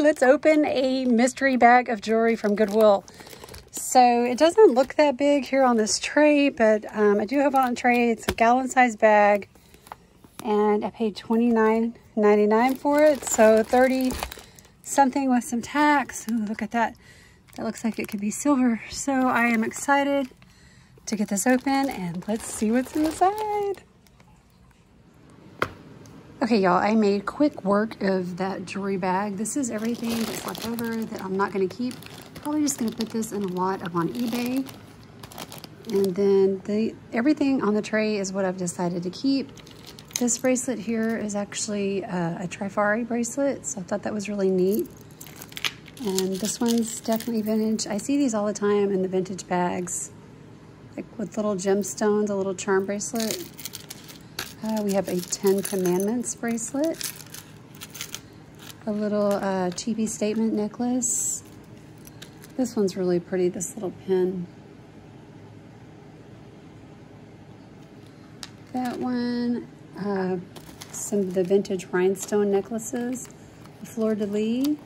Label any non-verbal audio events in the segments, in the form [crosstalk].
let's open a mystery bag of jewelry from Goodwill. So it doesn't look that big here on this tray, but um, I do have it on tray. It's a gallon size bag and I paid $29.99 for it. So 30 something with some tax. Ooh, look at that. That looks like it could be silver. So I am excited to get this open and let's see what's inside. Okay, y'all, I made quick work of that jewelry bag. This is everything that's left over that I'm not gonna keep. Probably just gonna put this in a lot up on eBay. And then the everything on the tray is what I've decided to keep. This bracelet here is actually uh, a Trifari bracelet, so I thought that was really neat. And this one's definitely vintage. I see these all the time in the vintage bags, like with little gemstones, a little charm bracelet. Uh, we have a Ten Commandments bracelet, a little uh, statement necklace. This one's really pretty, this little pin. That one, uh, some of the vintage rhinestone necklaces, fleur de lis.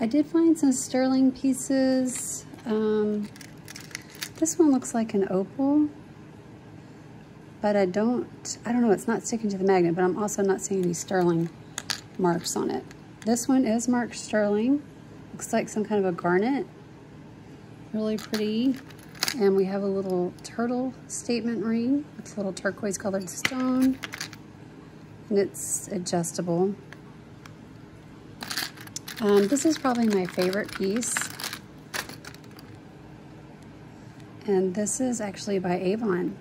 I did find some sterling pieces. Um, this one looks like an opal, but I don't, I don't know, it's not sticking to the magnet, but I'm also not seeing any sterling marks on it. This one is marked sterling. Looks like some kind of a garnet. Really pretty. And we have a little turtle statement ring. It's a little turquoise colored stone. And it's adjustable. Um, this is probably my favorite piece. And this is actually by Avon.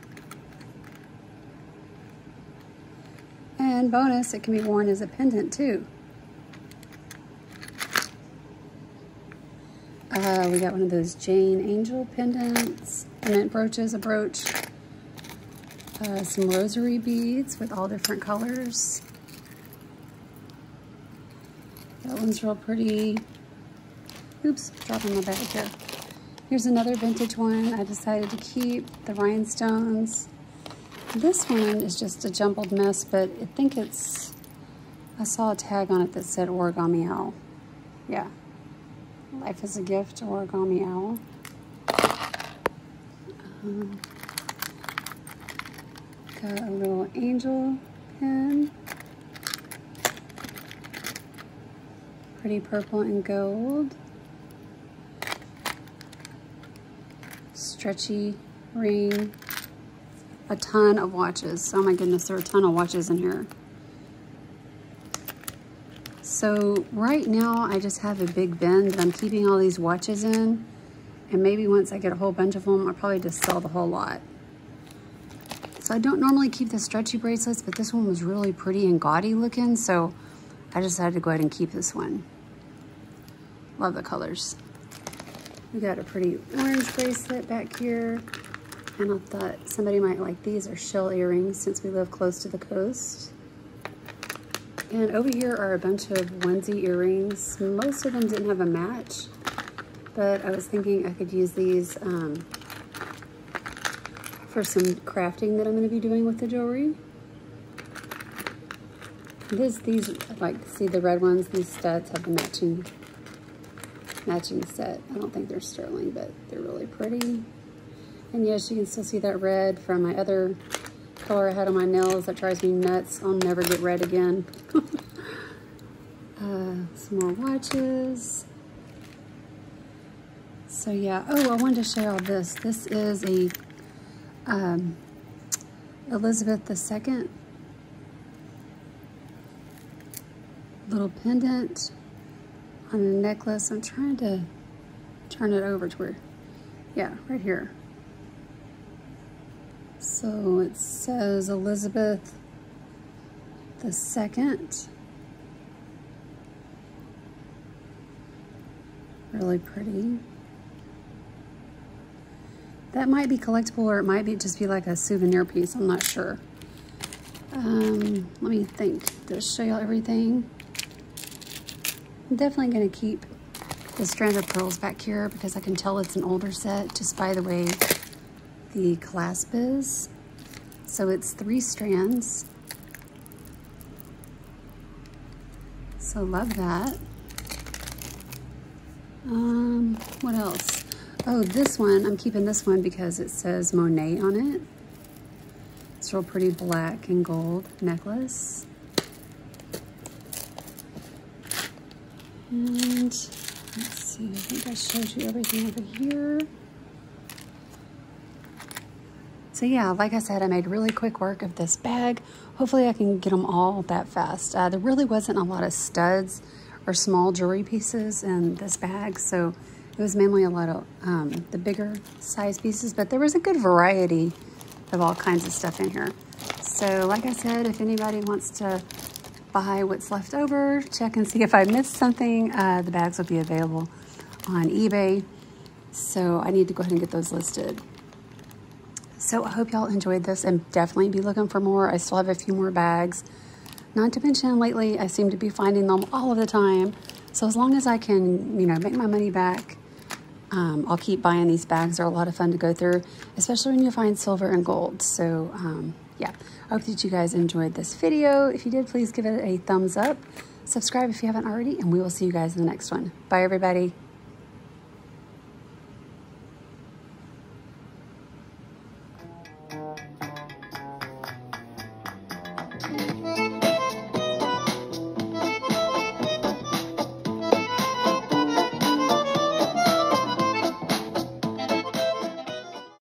And bonus, it can be worn as a pendant too. Uh, we got one of those Jane Angel pendants, mint brooches, a brooch, uh, some rosary beads with all different colors. That one's real pretty. Oops, dropping my bag here. Here's another vintage one I decided to keep, the rhinestones. This one is just a jumbled mess, but I think it's, I saw a tag on it that said origami owl. Yeah, Life is a Gift Origami Owl. Um, got a little angel pen. Pretty purple and gold. Stretchy ring. A ton of watches. Oh my goodness, there are a ton of watches in here. So right now I just have a big bin that I'm keeping all these watches in. And maybe once I get a whole bunch of them, I'll probably just sell the whole lot. So I don't normally keep the stretchy bracelets, but this one was really pretty and gaudy looking. So I decided to go ahead and keep this one. Love the colors. We got a pretty orange bracelet back here. And I thought somebody might like these are shell earrings since we live close to the coast. And over here are a bunch of onesie earrings. Most of them didn't have a match, but I was thinking I could use these um, for some crafting that I'm going to be doing with the jewelry. This, these, like, see the red ones, these studs have the matching, matching set. I don't think they're sterling, but they're really pretty. And yes, you can still see that red from my other color I had on my nails that drives me nuts. I'll never get red again. [laughs] uh, some more watches. So yeah, oh, I wanted to show y'all this. This is a um, Elizabeth II little pendant on a necklace. I'm trying to turn it over to where, yeah, right here. So it says Elizabeth the second. Really pretty. That might be collectible or it might be just be like a souvenir piece. I'm not sure. Um, let me think. To show y'all everything. I'm definitely going to keep the strand of pearls back here because I can tell it's an older set just by the way the clasp is. So it's three strands. So love that. Um, what else? Oh, this one, I'm keeping this one because it says Monet on it. It's real pretty black and gold necklace. And let's see, I think I showed you everything over here. So yeah, like I said, I made really quick work of this bag. Hopefully I can get them all that fast. Uh, there really wasn't a lot of studs or small jewelry pieces in this bag, so it was mainly a lot of um, the bigger size pieces, but there was a good variety of all kinds of stuff in here. So like I said, if anybody wants to buy what's left over, check and see if I missed something, uh, the bags will be available on eBay. So I need to go ahead and get those listed. So I hope y'all enjoyed this and definitely be looking for more. I still have a few more bags. Not to mention lately, I seem to be finding them all of the time. So as long as I can, you know, make my money back, um, I'll keep buying these bags. They're a lot of fun to go through, especially when you find silver and gold. So um, yeah, I hope that you guys enjoyed this video. If you did, please give it a thumbs up. Subscribe if you haven't already, and we will see you guys in the next one. Bye, everybody.